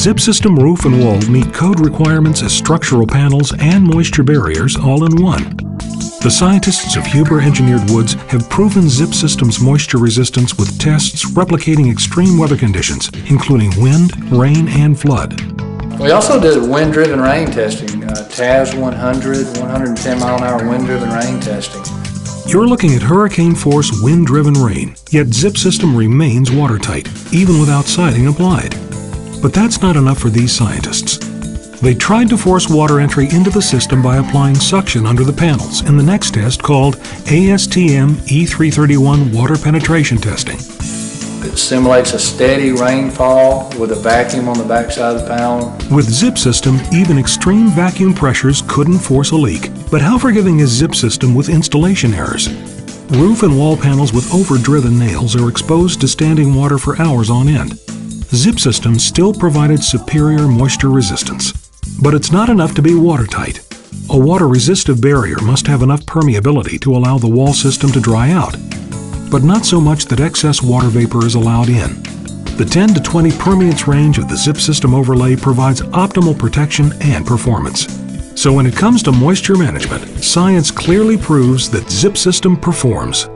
Zip System roof and wall meet code requirements as structural panels and moisture barriers all in one. The scientists of Huber Engineered Woods have proven Zip System's moisture resistance with tests replicating extreme weather conditions, including wind, rain, and flood. We also did wind-driven rain testing, uh, TAS 100, 110 mile an hour wind-driven rain testing. You're looking at hurricane force wind driven rain, yet Zip System remains watertight, even without siding applied. But that's not enough for these scientists. They tried to force water entry into the system by applying suction under the panels in the next test called ASTM E331 water penetration testing. It simulates a steady rainfall with a vacuum on the backside of the panel. With Zip System, even extreme vacuum pressures couldn't force a leak. But how forgiving is Zip System with installation errors? Roof and wall panels with overdriven nails are exposed to standing water for hours on end. Zip System still provided superior moisture resistance. But it's not enough to be watertight. A water-resistive barrier must have enough permeability to allow the wall system to dry out but not so much that excess water vapor is allowed in. The 10 to 20 permeance range of the Zip System overlay provides optimal protection and performance. So when it comes to moisture management, science clearly proves that Zip System performs.